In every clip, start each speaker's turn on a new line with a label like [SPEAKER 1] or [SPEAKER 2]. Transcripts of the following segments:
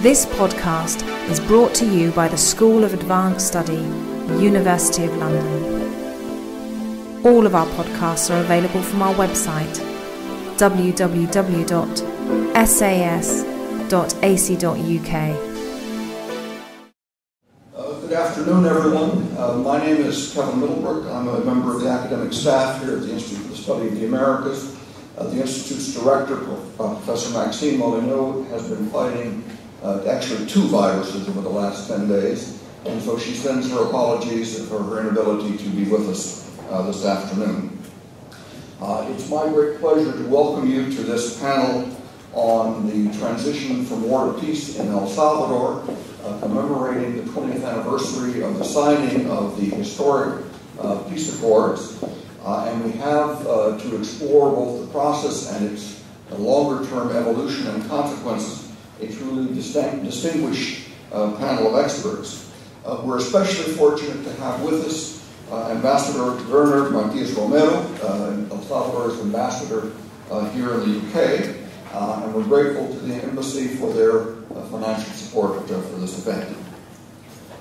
[SPEAKER 1] This podcast is brought to you by the School of Advanced Study, University of London. All of our podcasts are available from our website www.sas.ac.uk.
[SPEAKER 2] Uh, Good afternoon, everyone. Uh, My name is Kevin Middlebrook. I'm a member of the academic staff here at the Institute for the Study of the Americas. Uh, The Institute's director, uh, Professor Maxine Molyneux, has been fighting uh, actually two viruses over the last 10 days, and so she sends her apologies for her inability to be with us uh, this afternoon. Uh, It's my great pleasure to welcome you to this panel on the transition from war to peace in El Salvador, uh, commemorating the 20th anniversary of the signing of the historic uh, peace accords. Uh, And we have to explore both the process and its longer-term evolution and consequences, a truly distinguished uh, panel of experts. Uh, We're especially fortunate to have with us uh, Ambassador Werner Matias Romero, uh, El Salvador's ambassador uh, here in the UK, uh, and we're grateful to the embassy for their uh, financial support uh, for this event.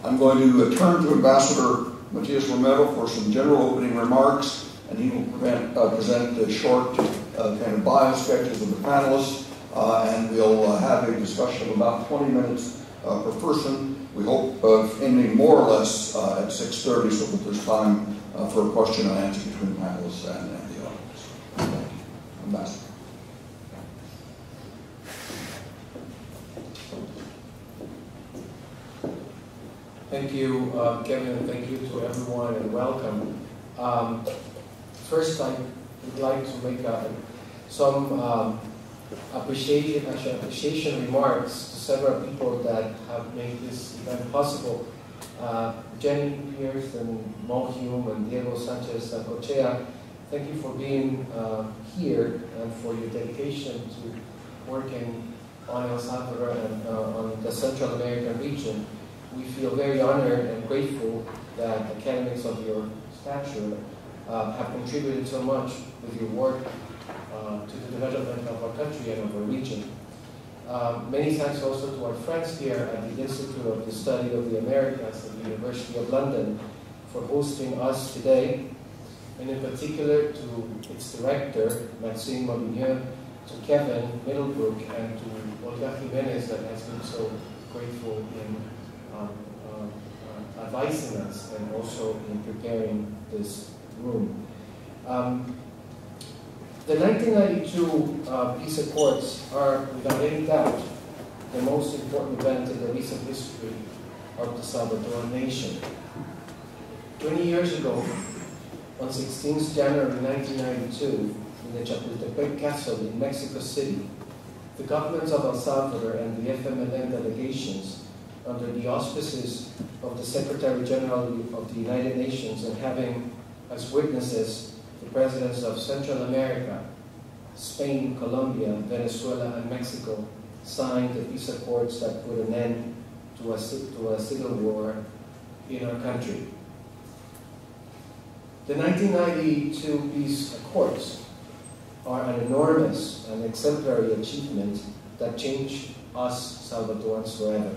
[SPEAKER 2] I'm going to uh, turn to Ambassador Matias Romero for some general opening remarks, and he will prevent, uh, present uh, short uh, kind of bio sketches of the panelists, uh, and we'll uh, have a discussion of about 20 minutes uh, per person. We hope of ending more or less uh, at 6.30 so that there's time uh, for a question and answer between panelists and, and the audience. Thank you. Ambassador.
[SPEAKER 3] Thank you, uh, Kevin, and thank you to everyone, and welcome. Um, First, I would like to make uh, some um, appreciation, appreciation remarks to several people that have made this event possible. Uh, Jenny Pearce and Mo Hume and Diego Sanchez Ancochea, thank you for being uh, here and for your dedication to working on El Salvador and uh, on the Central American region. We feel very honored and grateful that academics of your stature uh, have contributed so much with your work uh, to the development of our country and of our region. Uh, many thanks also to our friends here at the Institute of the Study of the Americas at the University of London for hosting us today, and in particular to its director, Maxime Molyneux, to Kevin Middlebrook, and to Olga Jimenez that has been so grateful in um, uh, uh, advising us and also in preparing this room. Um, the 1992 uh, peace accords are, without any doubt, the most important event in the recent history of the Salvadoran nation. 20 years ago, on 16th January 1992, in the Chapultepec Castle in Mexico City, the governments of El Salvador and the FMLN delegations, under the auspices of the Secretary General of the United Nations and having as witnesses the presidents of Central America, Spain, Colombia, Venezuela, and Mexico, signed the peace accords that put an end to a, to a civil war in our country. The 1992 peace accords are an enormous and exemplary achievement that changed us Salvadorans forever.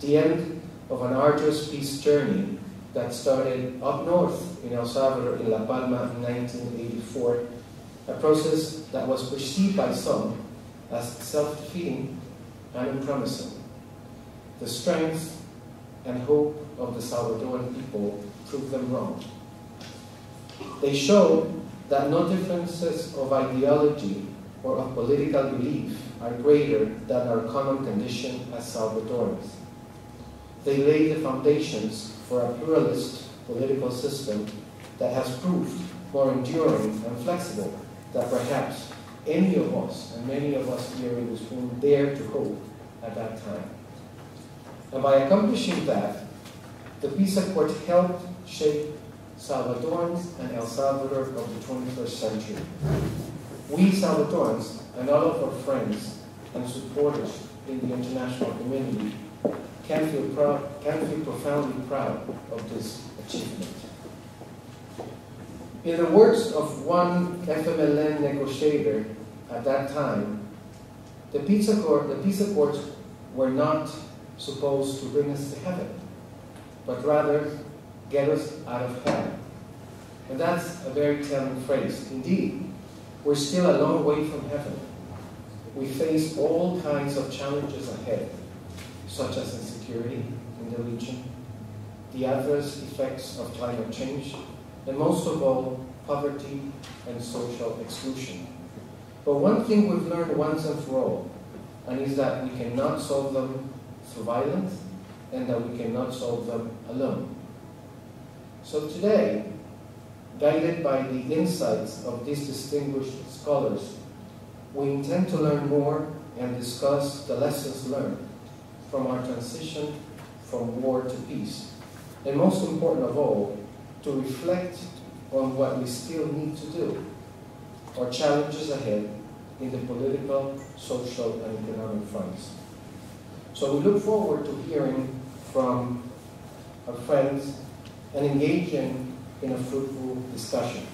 [SPEAKER 3] The end of an arduous peace journey that started up north in El Salvador in La Palma in 1984, a process that was perceived by some as self-defeating and unpromising. The strength and hope of the Salvadoran people proved them wrong. They showed that no differences of ideology or of political belief are greater than our common condition as Salvadorans. They laid the foundations for a pluralist political system that has proved more enduring and flexible than perhaps any of us, and many of us here in this room, dared to hope at that time. And by accomplishing that, the peace accord helped shape Salvadorans and El Salvador of the 21st century. We Salvadorans and all of our friends and supporters in the international community can feel proud, can feel profoundly proud of this achievement. In the words of one FMLN negotiator at that time, the peace, accord, the peace accords were not supposed to bring us to heaven, but rather get us out of hell. And that's a very telling phrase. Indeed, we're still a long way from heaven. We face all kinds of challenges ahead, such as insecurity in the region, the adverse effects of climate change, and most of all, poverty and social exclusion. But one thing we've learned once and for all, and is that we cannot solve them through violence, and that we cannot solve them alone. So today, guided by the insights of these distinguished scholars, we intend to learn more and discuss the lessons learned from our transition from war to peace. And most important of all, to reflect on what we still need to do, our challenges ahead in the political, social, and economic fronts. So we look forward to hearing from our friends and engaging in a fruitful discussion.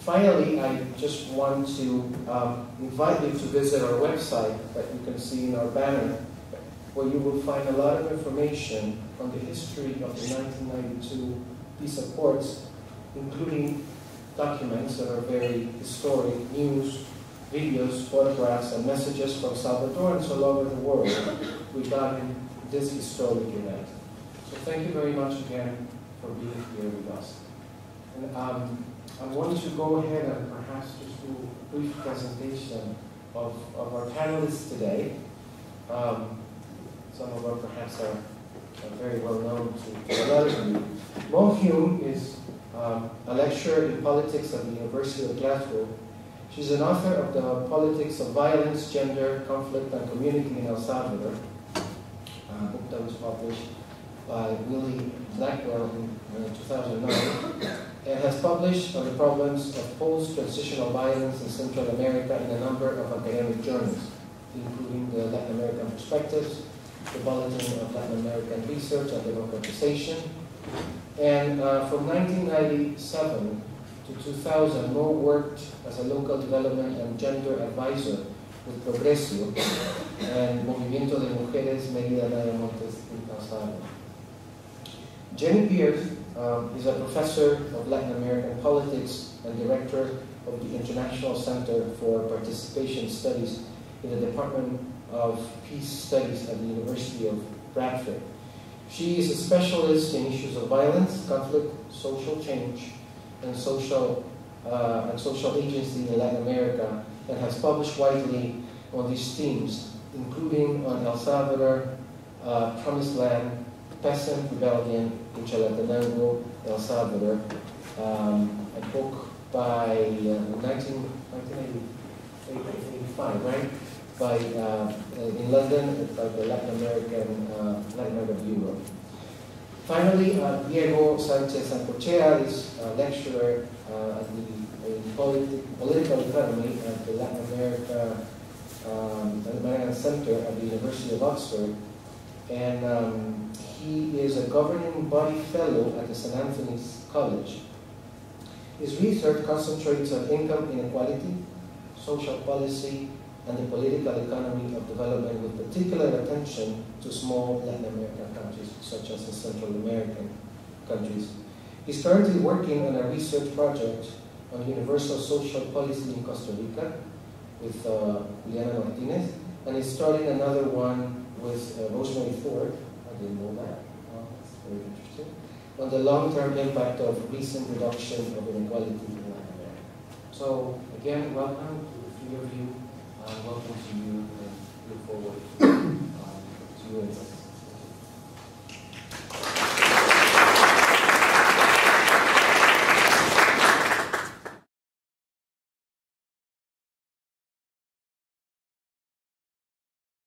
[SPEAKER 3] Finally, I just want to um, invite you to visit our website that you can see in our banner, where you will find a lot of information on the history of the 1992 peace accords, including documents that are very historic, news, videos, photographs, and messages from Salvadorans all over the world regarding this historic event. So thank you very much again for being here with us. And um, I want to go ahead and perhaps just do a brief presentation of, of our panelists today. Um, some of them perhaps are, are very well known to, to a lot of you. Mo Hume is um, a lecturer in politics at the University of Glasgow. She's an author of the Politics of Violence, Gender, Conflict, and Community in El Salvador, a book that was published by Willie Blackwell in uh, 2009 and has published on the problems of post-transitional violence in Central America in a number of academic journals, including the Latin American Perspectives, the Bulletin of Latin American Research and Democratization. And uh, from 1997 to 2000, Mo worked as a local development and gender advisor with Progressio and Movimiento de Mujeres Mélida Montes in El Salvador. Jenny Pearce um, is a professor of Latin American politics and director of the International Center for Participation Studies in the Department of Peace Studies at the University of Bradford. She is a specialist in issues of violence, conflict, social change, and social uh, and social agency in Latin America, and has published widely on these themes, including on El Salvador, uh, Promised Land, Peasant Rebellion in Chalatenango, El Salvador, um, a book by uh, 19, 1985, right? By uh, in London by the Latin American uh, Latin American Bureau. Finally, uh, Diego Sanchez Ancochea is a lecturer at the politi political economy at the Latin America um, Latin American Center at the University of Oxford, and um, he is a governing body fellow at the St. Antony's College. His research concentrates on income inequality, social policy, and the political economy of development with particular attention to small Latin American countries, such as the Central American countries. He's currently working on a research project on universal social policy in Costa Rica with uh, Juliana Martinez, and he's starting another one with uh, Rosemary Ford, I didn't know that. Oh, that's very interesting. On the long-term impact of recent reduction of inequality in Latin America. So again, welcome to the three of you.